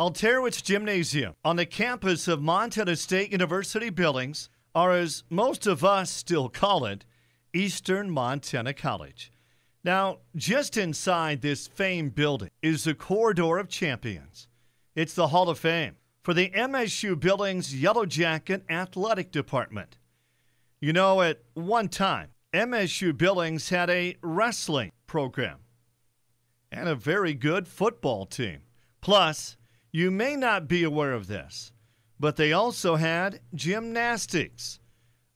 Alterowitz Gymnasium on the campus of Montana State University Billings, or as most of us still call it, Eastern Montana College. Now, just inside this famed building is the Corridor of Champions. It's the Hall of Fame for the MSU Billings Yellow Jacket Athletic Department. You know, at one time, MSU Billings had a wrestling program and a very good football team. Plus, you may not be aware of this, but they also had gymnastics,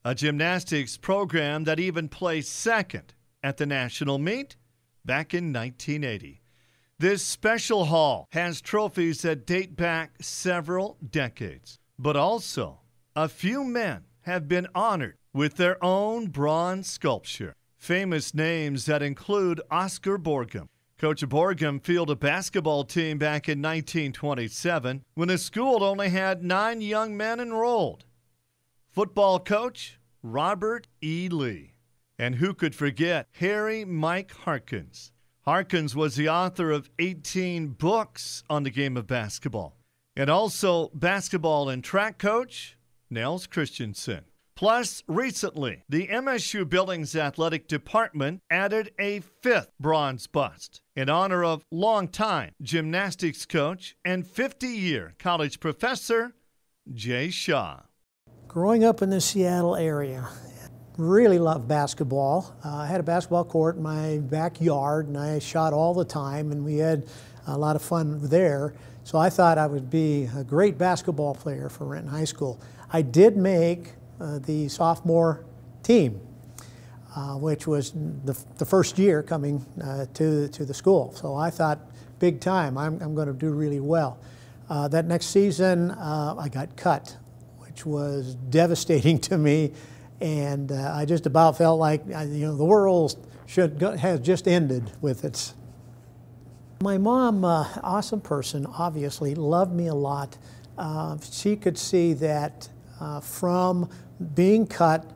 a gymnastics program that even placed second at the national meet back in 1980. This special hall has trophies that date back several decades, but also a few men have been honored with their own bronze sculpture. Famous names that include Oscar Borgum, Coach Borgum fielded a basketball team back in 1927 when the school only had nine young men enrolled. Football coach Robert E. Lee. And who could forget Harry Mike Harkins? Harkins was the author of 18 books on the game of basketball. And also basketball and track coach Nels Christensen. Plus, recently, the MSU Billings Athletic Department added a fifth bronze bust in honor of longtime gymnastics coach and 50 year college professor Jay Shaw. Growing up in the Seattle area, really loved basketball. Uh, I had a basketball court in my backyard and I shot all the time and we had a lot of fun there. So I thought I would be a great basketball player for Renton High School. I did make the sophomore team, uh, which was the, the, first year coming uh, to, to the school. So I thought, big time, I'm, I'm going to do really well. Uh, that next season, uh, I got cut, which was devastating to me. And I just about felt like you know the world should go, has just ended with its my mom, uh, awesome person, obviously, loved me a lot. Uh, she could see that uh, from being cut,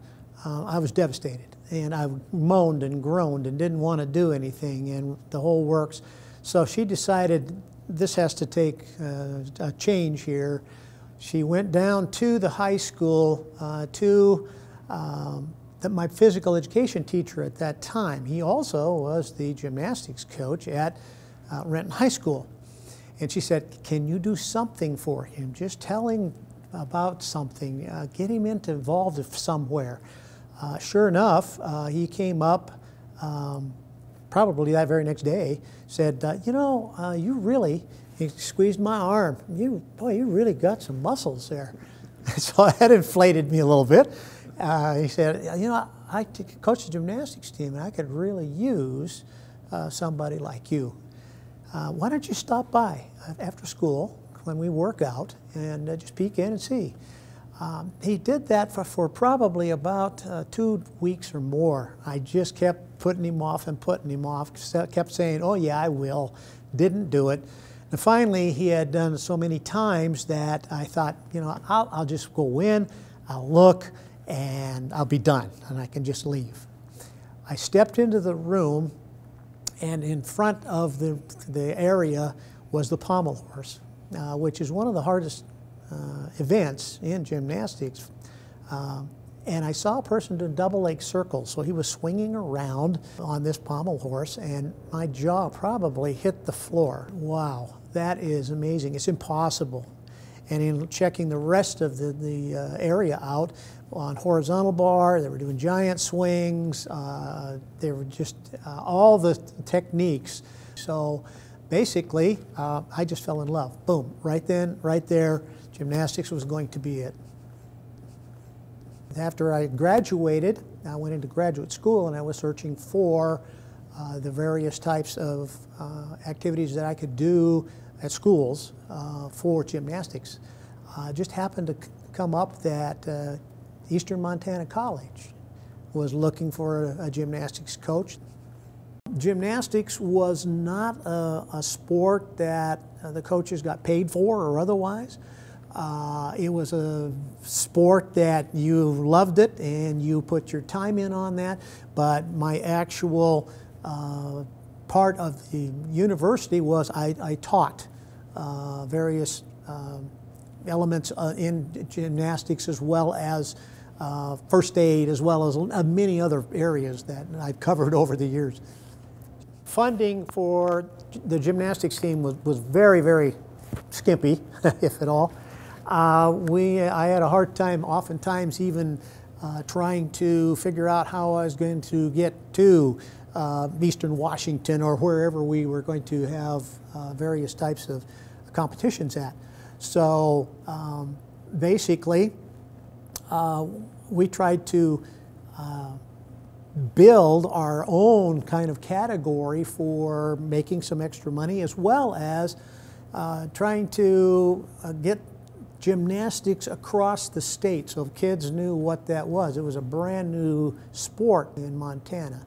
uh, I was devastated. And I moaned and groaned and didn't want to do anything and the whole works. So she decided this has to take uh, a change here. She went down to the high school uh, to um, the, my physical education teacher at that time. He also was the gymnastics coach at uh, Renton High School. And she said, Can you do something for him? Just tell him about something, uh, get him into, involved somewhere. Uh, sure enough, uh, he came up um, probably that very next day, said, uh, you know, uh, you really, he squeezed my arm, you, boy, you really got some muscles there. so that inflated me a little bit. He said, you know, I coach the gymnastics team and I could really use somebody like you. why don't you stop by after school when we work out and uh, just peek in and see. Um, he did that for, for probably about uh, two weeks or more. I just kept putting him off and putting him off, kept saying, oh yeah, I will. Didn't do it. And finally, he had done so many times that I thought, you know, I'll, I'll just go in, I'll look, and I'll be done, and I can just leave. I stepped into the room, and in front of the, the area was the pommel horse uh, which is one of the hardest uh, events in gymnastics. Uh, and I saw a person do a double leg circles. So he was swinging around on this pommel horse, and my jaw probably hit the floor. Wow, that is amazing. It's impossible. And in checking the rest of the, the uh, area out on horizontal bar, they were doing giant swings, uh, they were just uh, all the techniques. So basically, uh, I just fell in love. Boom, right then, right there, gymnastics was going to be it. After I graduated, I went into graduate school and I was searching for uh, the various types of uh, activities that I could do at schools uh, for gymnastics. Uh, just happened to come up that uh, Eastern Montana College was looking for a, a gymnastics coach. Gymnastics was not a, a sport that uh, the coaches got paid for or otherwise. Uh, it was a sport that you loved it and you put your time in on that, but my actual uh, part of the university was I, I taught uh, various um, elements uh, in gymnastics as well as uh, first aid, as well as many other areas that I've covered over the years. Funding for the gymnastics team was, was very, very skimpy, if at all. Uh, we, I had a hard time, oftentimes, even uh, trying to figure out how I was going to get to uh, Eastern Washington or wherever we were going to have uh, various types of competitions at. So um, basically, uh, we tried to uh, build our own kind of category for making some extra money as well as uh, trying to uh, get gymnastics across the state so kids knew what that was. It was a brand new sport in Montana.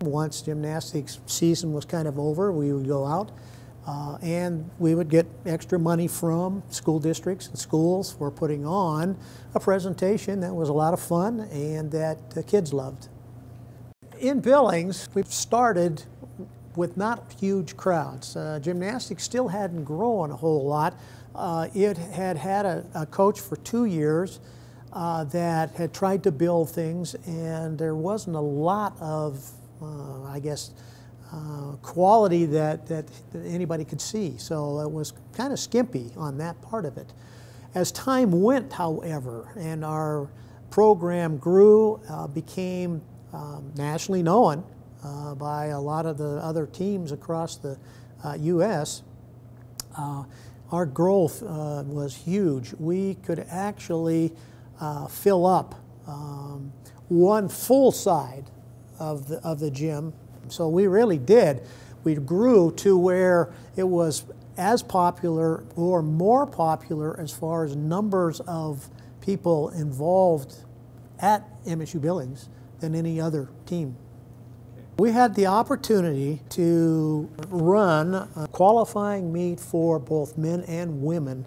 Once gymnastics season was kind of over, we would go out uh, and we would get extra money from school districts and schools for putting on a presentation that was a lot of fun and that the kids loved. In Billings, we started with not huge crowds. Uh, gymnastics still hadn't grown a whole lot. Uh, it had had a, a, coach for two years uh, that had tried to build things, and there wasn't a lot of, uh, I guess, uh, quality that, that, that anybody could see. So it was kind of skimpy on that part of it. As time went, however, and our program grew, uh, became um, nationally known uh, by a lot of the other teams across the U.S., uh, uh, our growth uh, was huge. We could actually fill up um, one full side of the, of the gym so we really did. We grew to where it was as popular or more popular as far as numbers of people involved at MSU Billings than any other team. We had the opportunity to run a qualifying meet for both men and women,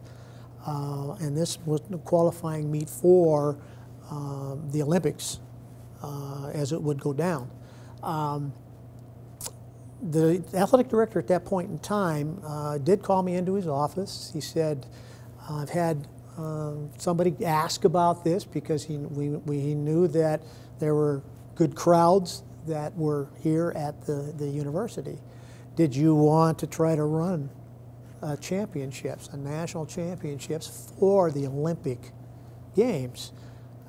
uh, and this was the qualifying meet for uh, the Olympics uh, as it would go down. Um, the athletic director at that point in time uh, did call me into his office. He said, I've had um, somebody ask about this because he, we, we, he knew that there were good crowds that were here at the, the university. Did you want to try to run uh, championships, a national championships for the Olympic Games?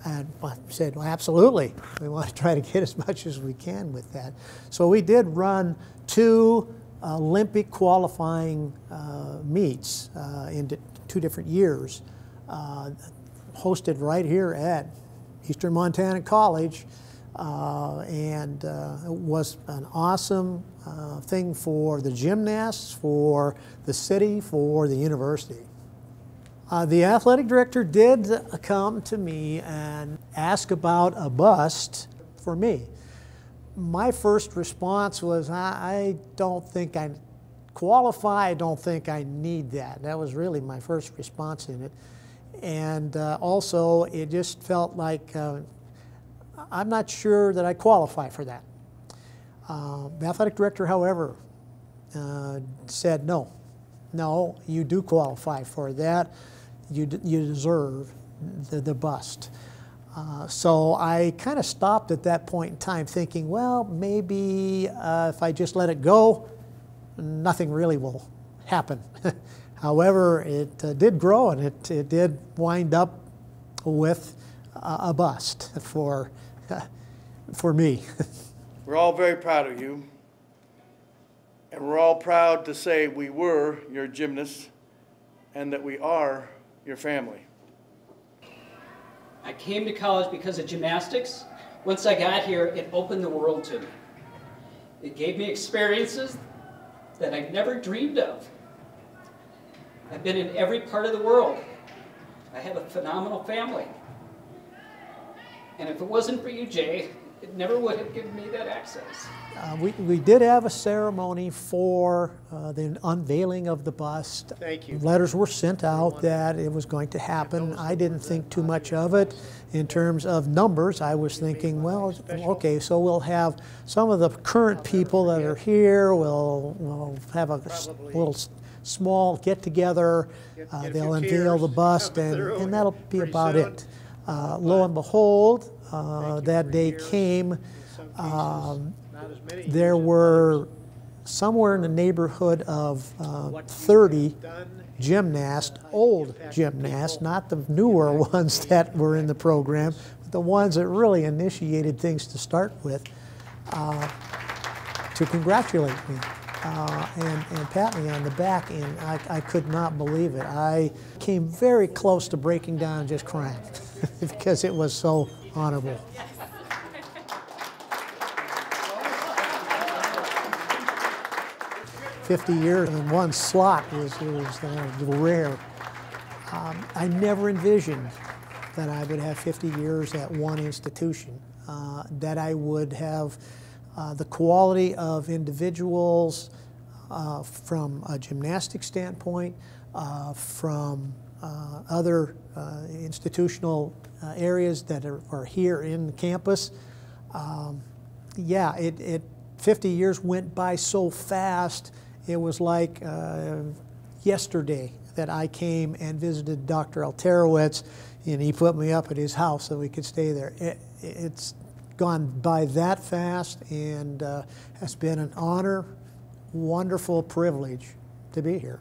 And I said, well, absolutely. We want to try to get as much as we can with that. So we did run two Olympic qualifying uh, meets uh, in two different years, uh, hosted right here at Eastern Montana College. Uh, and uh, it was an awesome uh, thing for the gymnasts, for the city, for the university. the athletic director did come to me and ask about a bust for me my first response was, I, I don't think I qualify, I don't think I need that. That was really my first response in it. And uh, also, it just felt like uh, I'm not sure that I qualify for that. Uh, the athletic director, however, uh, said no. No, you do qualify for that. You, you deserve the, the bust. Uh, so I kind of stopped at that point in time thinking, well, maybe uh, if I just let it go, nothing really will happen. However, it uh, did grow and it, it did wind up with a, a bust for, for me. we're all very proud of you. And we're all proud to say we were your gymnasts and that we are your family. I came to college because of gymnastics. Once I got here, it opened the world to me. It gave me experiences that I never dreamed of. I've been in every part of the world. I have a phenomenal family. And if it wasn't for you, Jay, it never would have given me that access. Uh, we, we did have a ceremony for uh, the unveiling of the bust. Thank you. Letters were sent out that it was going to happen. I didn't think too much of it in terms of numbers. I was thinking, well, okay, so we'll have some of the current people that are here. We'll, we'll have a little small get together. Get- Uh, get they'll unveil the bust, and, and that'll be pretty about soon. it. Uh, lo and behold, uh, that day came. In some cases, Um, not as many There were somewhere in the neighborhood of uh, others. What you 30 have gymnasts, old gymnasts, not the newer ones that were in the program, but the ones that really initiated things to start with, uh, to congratulate me uh, and, and pat me on the back, and I, I could not believe it. I came very close to breaking down and just crying because it was so honorable. Fifty years in one slot is, is uh, rare. Um, I never envisioned that I would have 50 years at one institution, uh, that I would have uh, the quality of individuals uh, from a gymnastic standpoint, uh, from uh, other uh, institutional areas that are, are here in the campus. Um, yeah, it, it 50 years went by so fast. It was like yesterday that I came and visited Dr. Alterowitz, and he put me up at his house so we could stay there. It, it's gone by that fast, and uh, has been an honor, wonderful privilege to be here.